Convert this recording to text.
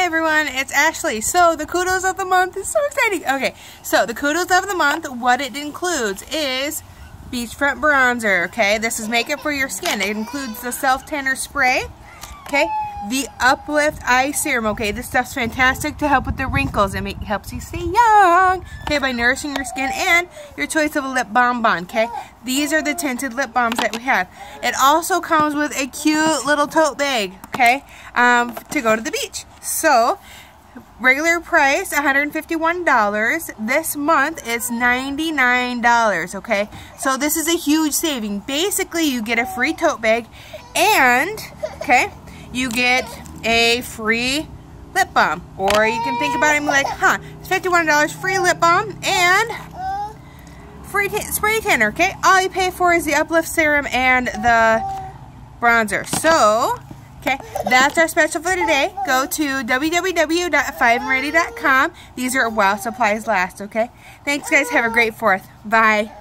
Hi everyone, it's Ashley. So the kudos of the month is so exciting. Okay, so the kudos of the month, what it includes is beachfront bronzer, okay? This is makeup for your skin. It includes the self-tanner spray, okay? The Uplift Eye Serum, okay? This stuff's fantastic to help with the wrinkles. It make, helps you stay young, okay? By nourishing your skin and your choice of a lip bon-bon, okay? These are the tinted lip balms that we have. It also comes with a cute little tote bag, okay? Um, to go to the beach. So, regular price $151 this month it's $99 okay? So this is a huge saving. Basically you get a free tote bag and okay you get a free lip balm. Or you can think about it and be like huh it's $51 free lip balm and free spray tanner okay? All you pay for is the uplift serum and the bronzer. So that's our special for today. Go to www.5andready.com. These are while supplies last, okay? Thanks, guys. Have a great 4th. Bye.